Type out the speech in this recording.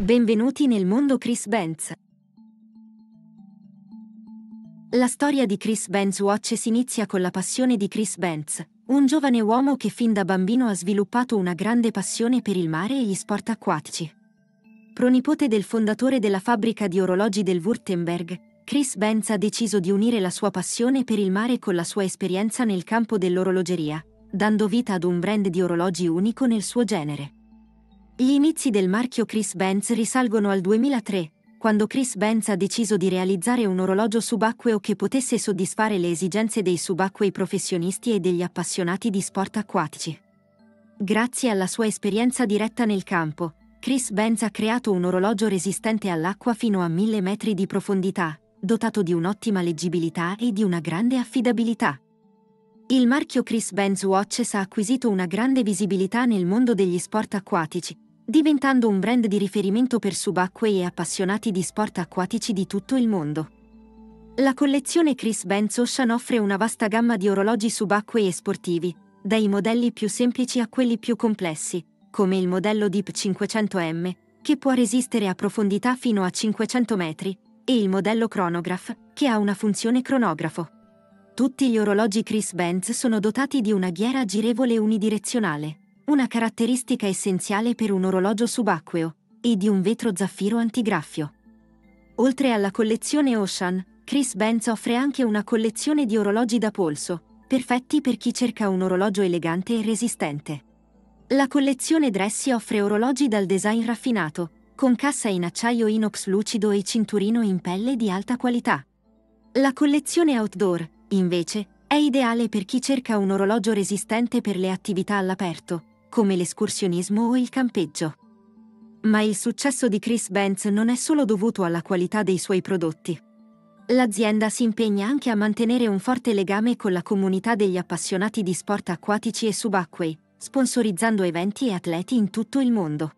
Benvenuti nel mondo Chris Benz. La storia di Chris Benz Watch si inizia con la passione di Chris Benz, un giovane uomo che fin da bambino ha sviluppato una grande passione per il mare e gli sport acquatici. Pronipote del fondatore della fabbrica di orologi del Württemberg, Chris Benz ha deciso di unire la sua passione per il mare con la sua esperienza nel campo dell'orologeria, dando vita ad un brand di orologi unico nel suo genere. Gli inizi del marchio Chris Benz risalgono al 2003, quando Chris Benz ha deciso di realizzare un orologio subacqueo che potesse soddisfare le esigenze dei subacquei professionisti e degli appassionati di sport acquatici. Grazie alla sua esperienza diretta nel campo, Chris Benz ha creato un orologio resistente all'acqua fino a 1000 metri di profondità, dotato di un'ottima leggibilità e di una grande affidabilità. Il marchio Chris Benz Watches ha acquisito una grande visibilità nel mondo degli sport acquatici, diventando un brand di riferimento per subacquei e appassionati di sport acquatici di tutto il mondo. La collezione Chris Benz Ocean offre una vasta gamma di orologi subacquei e sportivi, dai modelli più semplici a quelli più complessi, come il modello Deep 500M, che può resistere a profondità fino a 500 metri, e il modello Chronograph, che ha una funzione cronografo. Tutti gli orologi Chris Benz sono dotati di una ghiera girevole unidirezionale, una caratteristica essenziale per un orologio subacqueo, e di un vetro zaffiro antigraffio. Oltre alla collezione Ocean, Chris Benz offre anche una collezione di orologi da polso, perfetti per chi cerca un orologio elegante e resistente. La collezione Dressi offre orologi dal design raffinato, con cassa in acciaio inox lucido e cinturino in pelle di alta qualità. La collezione Outdoor, invece, è ideale per chi cerca un orologio resistente per le attività all'aperto, come l'escursionismo o il campeggio. Ma il successo di Chris Benz non è solo dovuto alla qualità dei suoi prodotti. L'azienda si impegna anche a mantenere un forte legame con la comunità degli appassionati di sport acquatici e subacquei, sponsorizzando eventi e atleti in tutto il mondo.